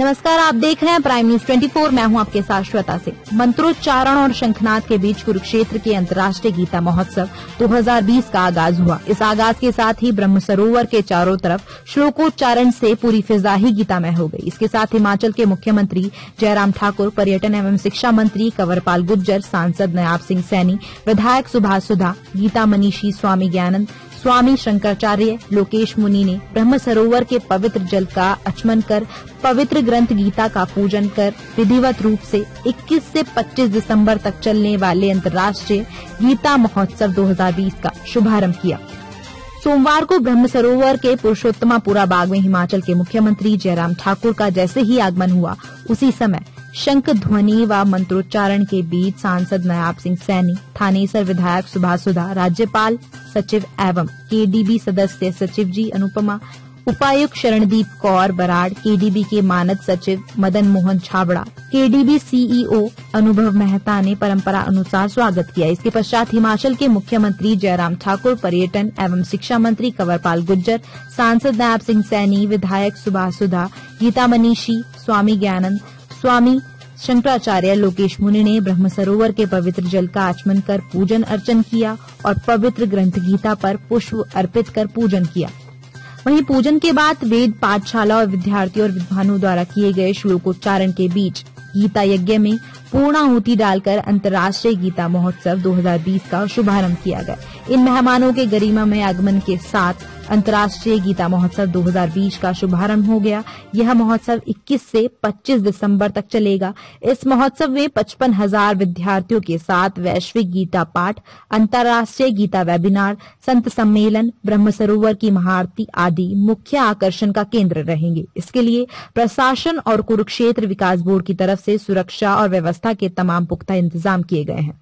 नमस्कार, आप देख रहे हैं प्राइम न्यूज़ 24 मैं हूँ आपके साथ श्वेता सिंह। मंत्रोच्चारण और शंखनाद के बीच कुरुक्षेत्र के अंतर्राष्ट्रीय गीता महोत्सव 2020 का आगाज़ हुआ। इस आगाज़ के साथ ही ब्रह्म सरोवर के चारों तरफ़ श्लोकोच्चारण से पूरी फिजा ही गीतामय हो गई। इसके साथ हिमाचल के मुख्यमंत्री जयराम ठाकुर, पर्यटन एवं शिक्षा मंत्री कंवरपाल गुज्जर सांसद नयाब सिंह सैनी, विधायक सुभाष सुधा, गीता मनीषी स्वामी ज्ञानंद स्वामी शंकराचार्य लोकेश मुनि ने ब्रह्म सरोवर के पवित्र जल का अचमन कर, पवित्र ग्रंथ गीता का पूजन कर, विधिवत रूप से 21 से 25 दिसंबर तक चलने वाले अंतर्राष्ट्रीय गीता महोत्सव 2020 का शुभारंभ किया। सोमवार को ब्रह्म सरोवर के पुरुषोत्तमापुरा बाग में हिमाचल के मुख्यमंत्री जयराम ठाकुर का जैसे ही आगमन हुआ, उसी समय शंख ध्वनि व मंत्रोच्चारण के बीच सांसद नयाब सिंह सैनी थानेसर विधायक सुभाष सुधा, राज्यपाल सचिव एवं केडीबी सदस्य सचिव जी अनुपमा, उपायुक्त शरणदीप कौर बराड़, केडीबी के मानद सचिव मदन मोहन छाबड़ा, केडीबी सीईओ अनुभव मेहता ने परंपरा अनुसार स्वागत किया। इसके पश्चात हिमाचल के मुख्यमंत्री जयराम ठाकुर, पर्यटन एवं शिक्षा मंत्री कंवरपाल गुज्जर सांसद नायब सिंह सैनी, विधायक सुभाष सुधा, गीता मनीषी, स्वामी ज्ञानंद स्वामी शंकराचार्य लोकेश मुनि ने ब्रह्म सरोवर के पवित्र जल का आचमन कर पूजन अर्चन किया और पवित्र ग्रंथ गीता पर पुष्प अर्पित कर पूजन किया। वहीं पूजन के बाद वेद, पाठशाला और विद्यार्थियों और विद्वानों द्वारा किए गए श्लोकोच्चारण के बीच गीता यज्ञ में पूर्णाहुति डालकर अंतर्राष्ट्रीय गीता महोत्सव 2020 का शुभारंभ किया गया। इन मेहमानों के गरिमा में आगमन के साथ अंतर्राष्ट्रीय गीता महोत्सव 2020 का शुभारंभ हो गया। यह महोत्सव 21 से 25 दिसंबर तक चलेगा। इस महोत्सव में पचपन हज़ार विद्यार्थियों के साथ वैश्विक गीता पाठ, अंतर्राष्ट्रीय गीता वेबिनार, संत सम्मेलन, ब्रह्म सरोवर की महाआरती आदि मुख्य आकर्षण का केंद्र रहेंगे। इसके लिए प्रशासन और कुरुक्षेत्र विकास बोर्ड की तरफ़ से सुरक्षा और व्यवस्था के तमाम पुख्ता इंतज़ाम किए गए हैं।